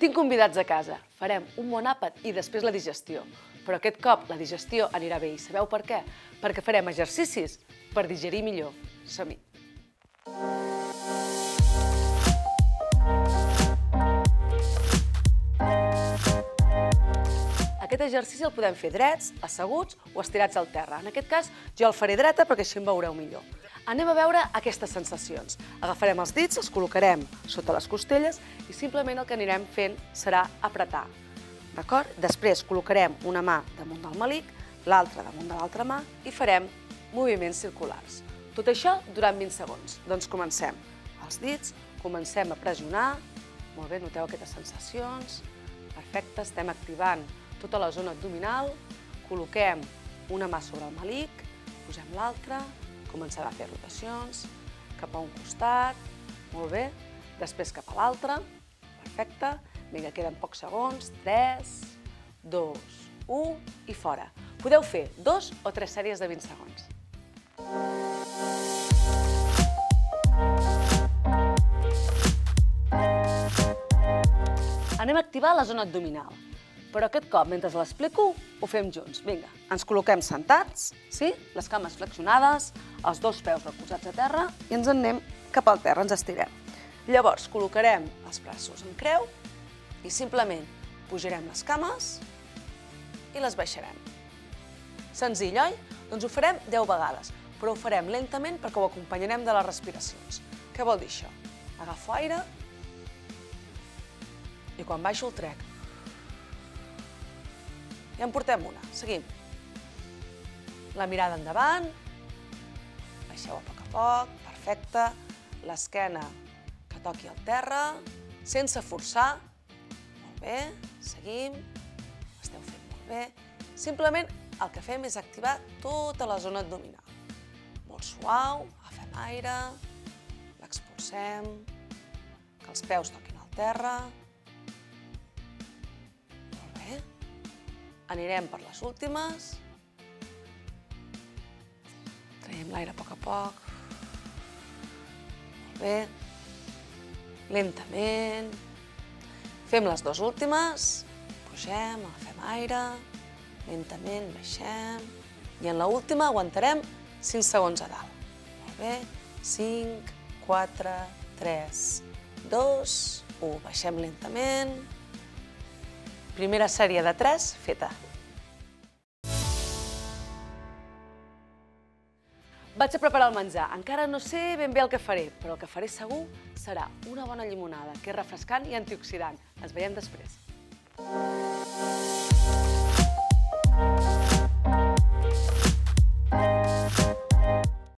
Tinc convidats a casa. Farem un bon àpat i després la digestió. Però aquest cop la digestió anirà bé. I sabeu per què? Perquè farem exercicis per digerir millor. Som-hi! Aquest exercici el podem fer drets, asseguts o estirats al terra. En aquest cas, jo el faré dreta perquè així em veureu millor. Anem a veure aquestes sensacions. Agafarem els dits, els col·locarem sota les costelles i simplement el que anirem fent serà apretar. D'acord? Després col·locarem una mà damunt del malic, l'altra damunt de l'altra mà i farem moviments circulars. Tot això durant 20 segons. Doncs comencem. Els dits, comencem a pressionar. Molt bé, noteu aquestes sensacions. Perfecte, estem activant tota la zona abdominal, col·loquem una mà sobre el malic, posem l'altra, començarà a fer rotacions, cap a un costat, molt bé, després cap a l'altre, perfecte, vinga, queden pocs segons, 3, 2, 1 i fora. Podeu fer dos o tres sèries de 20 segons. Anem a activar la zona abdominal. Però aquest cop, mentre l'explico, ho fem junts. Vinga, ens col·loquem sentats, sí? les cames flexionades, els dos peus recolzats a terra i ens en anem cap al terra, ens estirem. Llavors, col·locarem els braços en creu i simplement pujarem les cames i les baixarem. Senzill, oi? Doncs ho farem 10 vegades, però ho farem lentament perquè ho acompanyarem de les respiracions. Què vol dir això? Agafo aire i quan baixo el trec. Ja en portem una. Seguim. La mirada endavant. Baixeu a poc a poc. Perfecte. L'esquena que toqui al terra, sense forçar. Molt bé. Seguim. Ho esteu fent molt bé. Simplement el que fem és activar tota la zona abdominal. Molt suau. Agafem aire. L'expulsem. Que els peus toquin al terra. Anirem per les últimes. Traiem l'aire a poc a poc. Molt bé. Lentament. Fem les dues últimes. Pugem, agafem aire. Lentament baixem. I en l'última aguantarem 5 segons a dalt. Molt bé. 5, 4, 3, 2, 1. Baixem lentament. Primera sèrie de 3 feta. Vaig a preparar el menjar. Encara no sé ben bé el que faré, però el que faré segur serà una bona llimonada, que és refrescant i antioxidant. Ens veiem després.